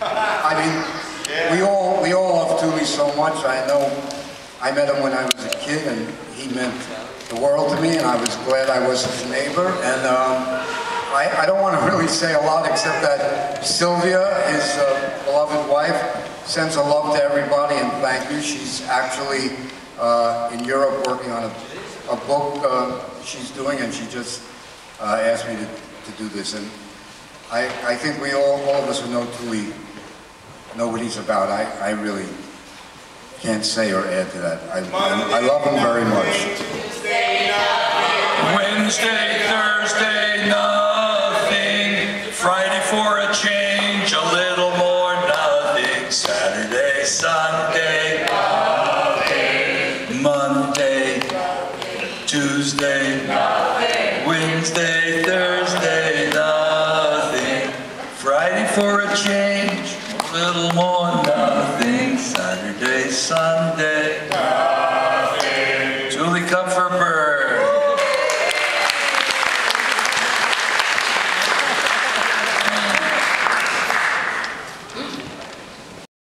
I mean, we all we all love Thule so much. I know I met him when I was a kid, and he meant the world to me, and I was glad I was his neighbor. And um, I, I don't want to really say a lot except that Sylvia, his uh, beloved wife, sends a love to everybody and thank you. She's actually uh, in Europe working on a, a book uh, she's doing, and she just uh, asked me to, to do this. And I, I think we all, all of us who know know what he's about. I, I really can't say or add to that. I, I, I love him very much. Wednesday, Thursday, nothing. Friday for a change, a little more nothing. Saturday, Sunday, nothing. Monday, Tuesday, nothing. Wednesday, Thursday, for a change, a little more nothing, Saturday, Sunday. Nothing. Julie bird